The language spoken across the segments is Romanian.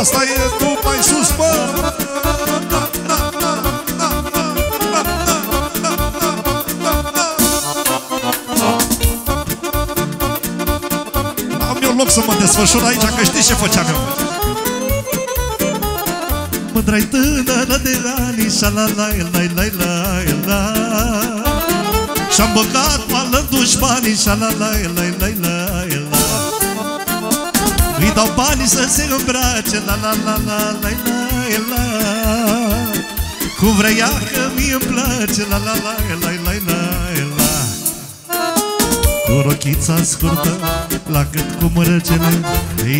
Asta e tu mai sus, bă! Am eu loc să mă desfășur aici, că știi ce făceam eu Mândrai tânără de ani, și la la la la la la la Și-am băgat mală dușmanii, și la la la la la la la îi dau banii să se îmbrace La la la la la la la Cum vrea ea că mi îmi place La la la la la la la Cu rochița scurtă La gât cu mărăcele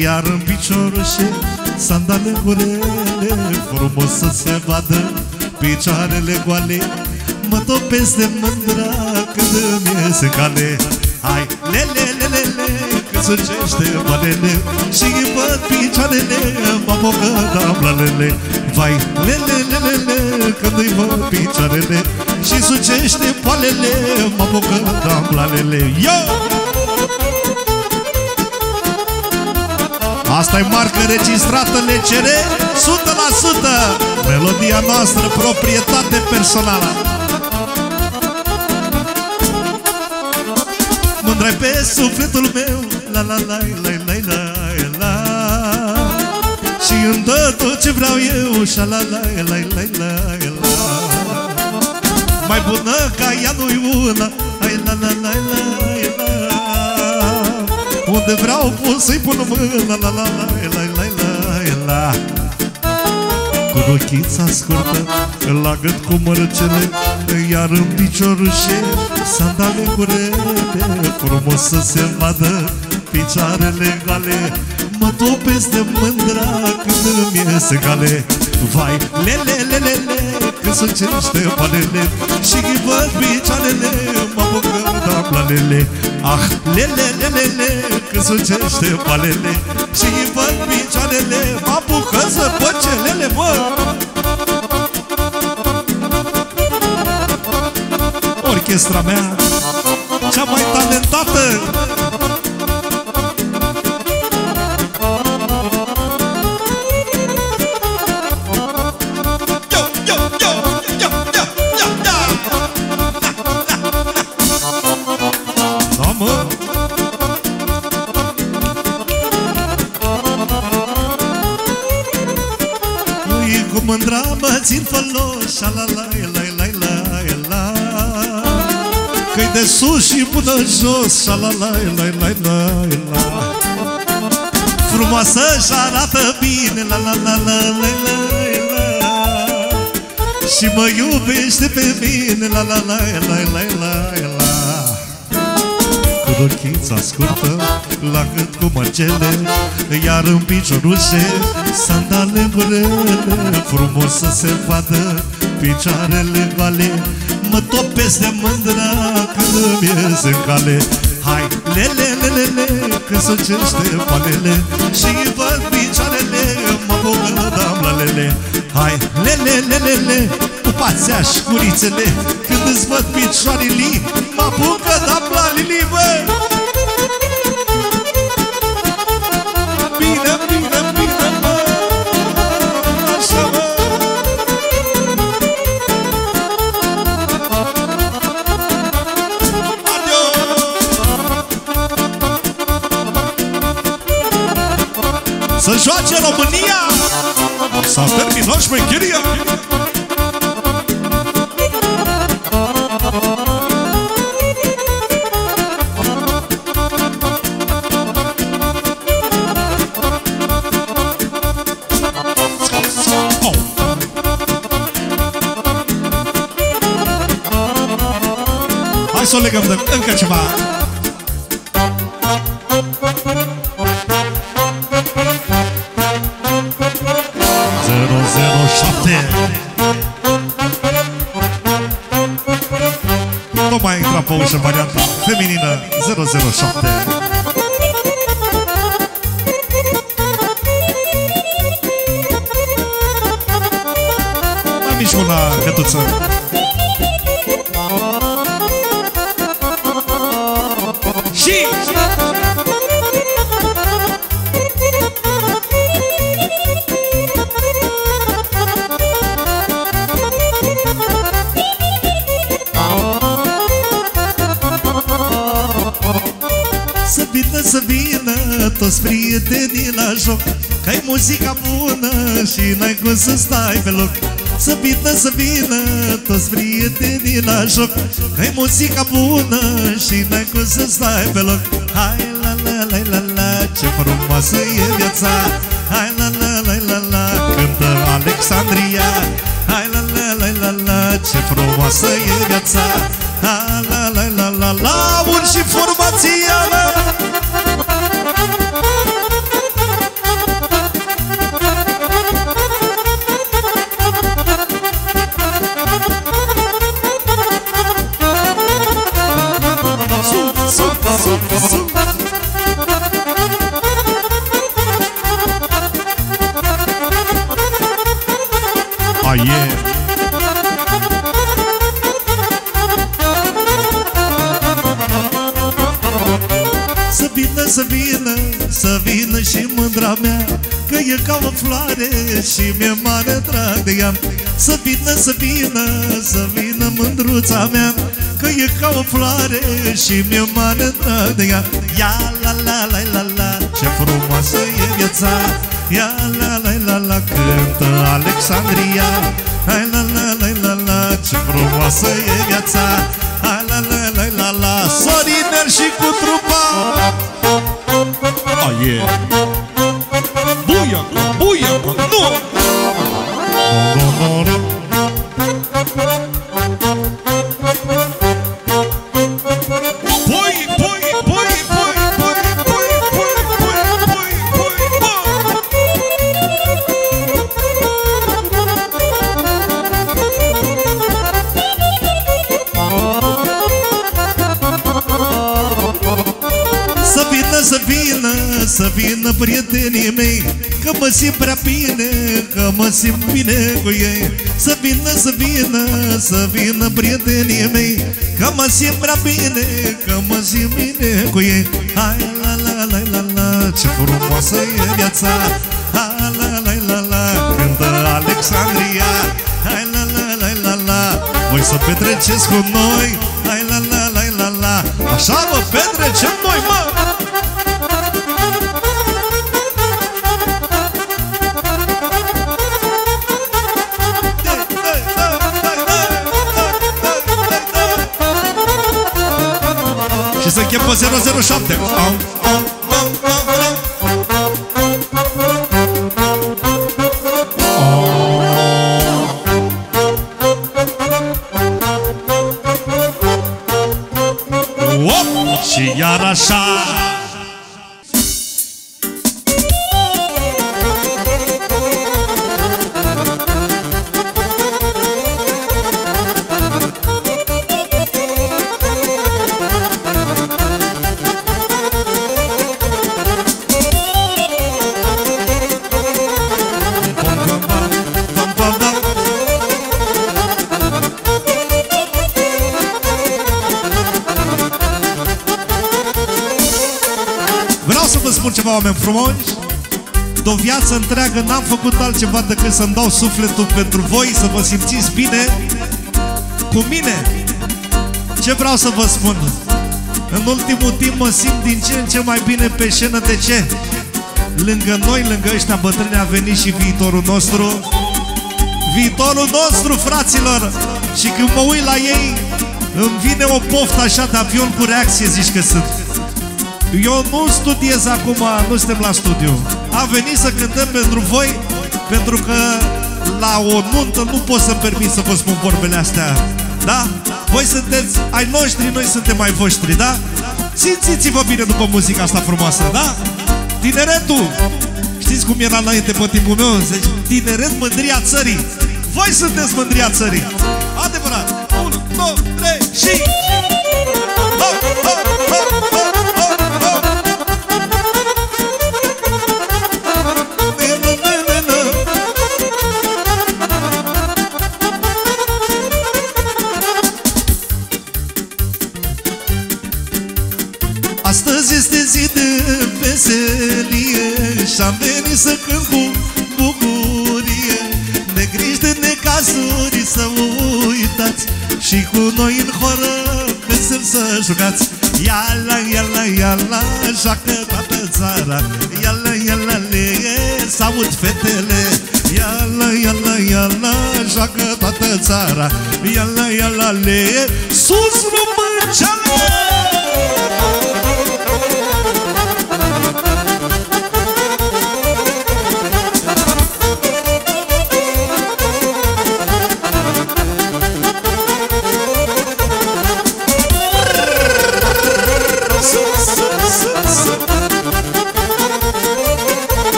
Iar în piciorușe Sandale gurele Frumos să se vadă Picioarele goale. Mă topesc de mândra Când îmi iese cale Hai, le, le, le, le, le Când sucește palele Și îi văd picioarele Mă apucă dablalele Vai, le, le, le, le, le Când îi văd picioarele. Și sucește palele Mă apucă dablalele Yo! Asta e marcă registrată LCR 100% Melodia noastră, proprietate personală Mândrai pe sufletul meu La la la la la la la Și îmi dă tot ce vreau eu Și la la la la la la la Mai bună ca ea nu-i una Ai la la la la la Unde vreau pot să-i pun mâna La la la la la la la Cu rochița scurtă La gât cu mărăcele Iar în piciorușe Sandale curele Frumos să se vadă Picioarele gale. Mă topesc de mândra Când îmi iese cale Vai, le, le, le, le, le Când sucește palele Și îi văd picioarele Mă apucă dablalele Ah, le, le, le, le, le Când sucește palele Și îi văd picioarele Mă apucă să păcelele, bă Orchestra mea Cea mai talentată Că-i de sus și până jos La la la la la la la Frumoasă și arată bine La la la la la la la Și mă iubește pe mine La la la la la la la cu rochița scurtă La gât cu mărgele Iar în piciorușe Sandale murele Frumos să se vadă Picioarele goale Mă topesc de mândra Când îmi ies în cale. Hai, le, le, le, le, le Când sucește palele Și îi văd picioarele Mă bugă damlalele Hai, le, le, le, le, le Pupați-a și curițele Când îți văd picioarele Mă apucă damlalele, bă Bine, Să joace România? S-a terminat șmecheria. Hai să o legăm de încă ceva Tocmai a intrat pe ușă varianta feminină 007 Am nici una cătuță. Toți prietenii la joc Că-i muzica bună și n-ai cum să stai pe loc Să vină, să vină toți prietenii la joc Că-i muzica bună și n-ai cum să stai pe loc Hai la la la la la, ce frumoasă e viața Hai la la la la la, cântă Alexandria Hai la la la la la, ce frumoasă e viața Ha la la la la la, un și formația la Aie. Să vină, să vină, să vină și mândra mea Că e ca o floare și mi-e mare drag de ea. Să vină, să vină, să vină mândruța mea Că e ca o floare și mi-e mare drag de ea Ia la la la la la, ce frumoasă e viața Ia la la la la, cântă Alexandria Hai la la la la la, ce frumoasă e viața Hai la la la la la, Sorinel și cu trupa Aie Buia, buia, nu No, Că mă simt prea bine, că mă simt bine cu ei Să vină, să vină, să vină prietenii mei Că mă simt prea bine, că mă simt bine cu ei Hai la la la la la, ce frumoasă e viața Hai la la la la, cântă Alexandria Hai la la la la la, voi să petreceți cu noi Hai la la la la la, așa vă petrecem noi mă Și să închem pe 007 Au, au, au, au, au. Op! Și iar așa Vreau să vă spun ceva, oameni frumoși. De o viață întreagă n-am făcut altceva decât să-mi dau sufletul pentru voi Să vă simțiți bine cu mine. Ce vreau să vă spun? În ultimul timp mă simt din ce în ce mai bine pe scenă. De ce? Lângă noi, lângă ăștia bătrâni a venit și viitorul nostru. Viitorul nostru, fraților! Și când mă uit la ei Îmi vine o poftă așa de avion cu reacție, zici că sunt eu nu studiez acum, nu suntem la studiu Am venit să cântăm pentru voi Pentru că la o nuntă nu pot să-mi permit să vă spun vorbele astea Da? Voi sunteți ai noștri, noi suntem ai voștri, da? Simțiți-vă bine după muzica asta frumoasă, da? Tineretul! Știți cum era înainte pe timpul meu? Zice, tineret, mândria țării Voi sunteți mândria țării Adevărat! 1, 2, 3 și... Ho, ho, ho, ho, ho, ho. Azi este zi de veselie Și-am venit să cânt cu bucurie. De griji, de necazuri să uitați Și cu noi în horă cântăm să jucați. Iala, iala, iala, joacă toată țara. Iala, iala, le, să aud fetele Iala, iala, iala, joacă toată țara. Iala, iala, le, sus lumânceale!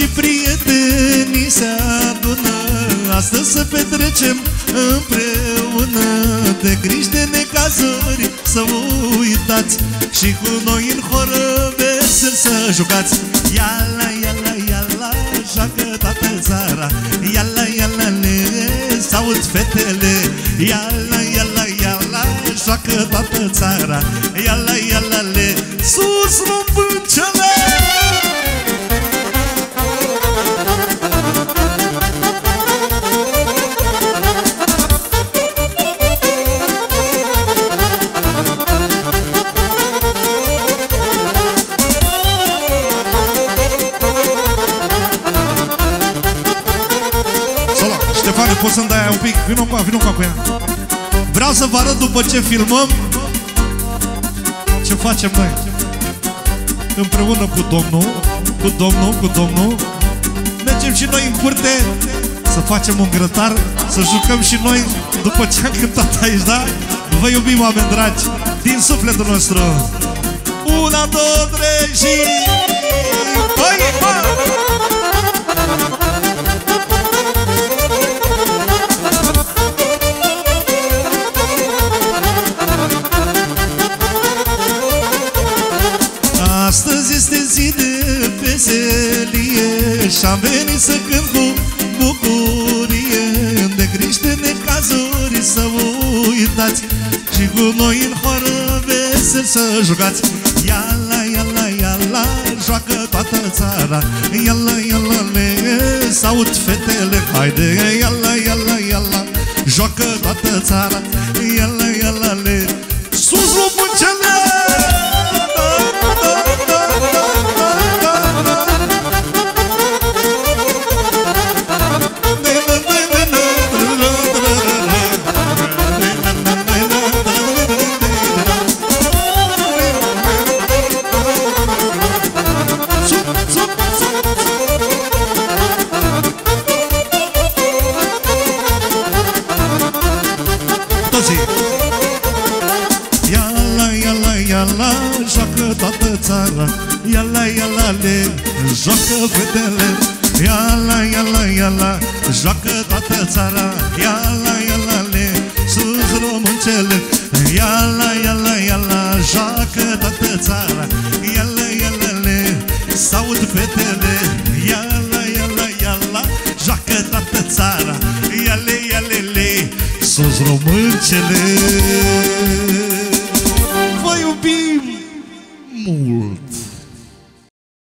Și prietenii se adună. Astăzi să petrecem împreună. De griji de necazuri să uitați. Și cu noi în horă vesel să jucați. Iala, iala, iala, joacă toată țara. Iala, iala, le, s-aud fetele. Iala, iala, iala, joacă toată țara. Iala, iala, le, sus româncele! Ștefane, poți să-mi dai aia un pic? Vino cu vino cu ea Vreau să vă arăt după ce filmăm Ce facem noi Împreună cu domnul Cu domnul, cu domnul Mergem și noi în curte Să facem un grătar Să jucăm și noi după ce am cântat aici, da? Vă iubim, oameni dragi Din sufletul nostru Una, două, trei și... cu noi în horă vesel să jucați. Iala, iala, iala, joacă toată țara. Iala, iala, le, s-aud fetele Haide, iala, iala, iala, joacă toată țara. Iala, iala, le, sus lupâncele! Toții joacă toată țara. Iala, iala, le, sus româncele Iala, iala, iala, joacă toată țara. Iala, iala, le, s-aud fetele. Iala, iala, iala, joacă toată țara. Iale, iale, le, sus româncele Vă iubim mult!